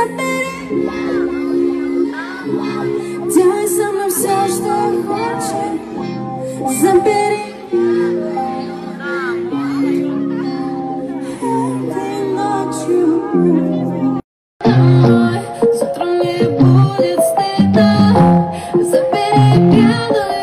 Забери. Делай со мной все, что хочешь Забери Этой Ой, с утром будет стыда Забери пьяную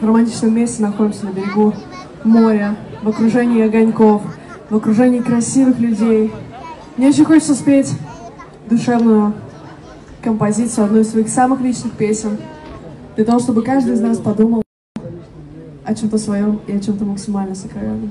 в романтичном месте находимся на берегу моря, в окружении огоньков, в окружении красивых людей. Мне очень хочется спеть душевную композицию, одну из своих самых личных песен, для того, чтобы каждый из нас подумал о чем-то своем и о чем-то максимально сокровенном.